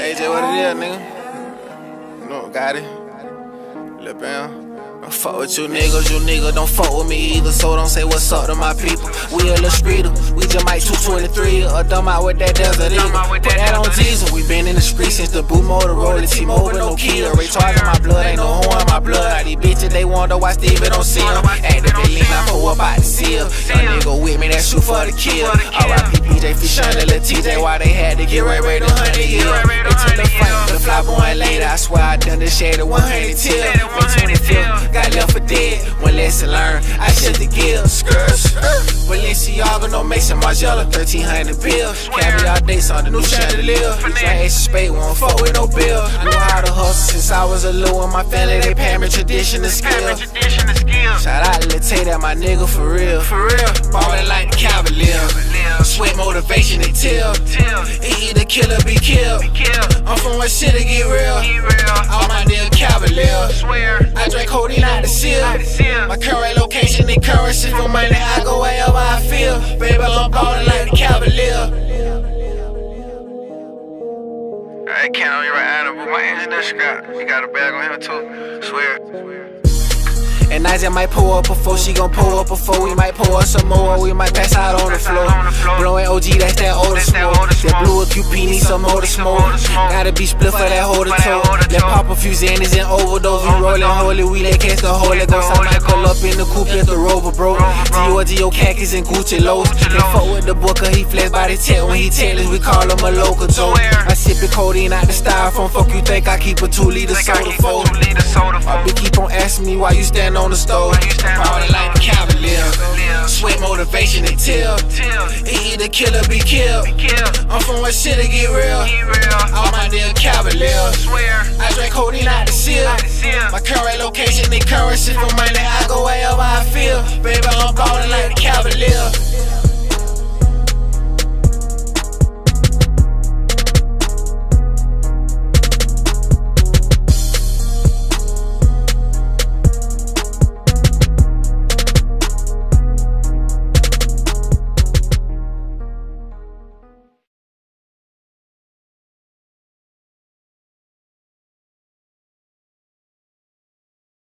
AJ, what it is, nigga? Know, got it. Lil Bam. Don't fuck with you niggas, you niggas don't fuck with me either. So don't say what's up to my people. We a little streeter, we just might 223 or dumb out with that desert eagle. Put that on diesel, we been in the street since the boot Motorola, T-Mobile, no Kia. Ray charging my blood, ain't no horn in my blood. These bitches, they wonder why Steve don't see them. Actavis lean, I pull up out the seal. Young nigga with me, that shoot for the kill. R.I.P. PJ, Fish under Lil TJ, why they had to get right, right, 100 years. They took the fight, the fly boy later. I swear I done the shade of 100 till. Lesson learned, I shut the gear. Skirt, skirt. Balenciaga, no Maison Margiela, 1300 bills. Caviar dates on the new chandelier. Try ace of spade, won't fuck with no bill. I know how to hustle since I was a little in my family. They pay me tradition and skill. Shout out to Lil Tate, my nigga for real. For real. Ballin' like the Cavalier. Sweat motivation, they tell. He either kill or be killed. I'm from where shit to get real. All my nigga Cavalier. I drink codeine out. My current location and currency for money, I go wherever I feel. Baby, I'm ballin' like the Cavalier. I can't on you right now, but my engineer scrap. He got a bag on him too. Swear. And I might pull up before she gon' pull up before we might pull up some more. We might pass out on the floor. Blowing OG, that's that older smoke. Blue QP need some more to smoke. Gotta be split for that holder toe. Let pop a few Xannies and overdose. We rollin' holy, we let catch the Holy Ghost. I might pull up in the coupe at the Rover, bro. Dior, Gio, khakis and Gucci lows. They fuck with the booker, he flex by the tech when he tell us we call him a local toe. I sip the codeine out the styrofoam. Fuck you think I keep a two liter soda for? My bitch keep on asking me why you stand on the stove. Ballin' like the motivation tell. He either kill or be killed. I'm from where shit to get real. All my nigga Cavalier. I drink codeine out the seal. My current location and currency for money. I go wherever I feel. Baby, I'm ballin' like the Cavalier.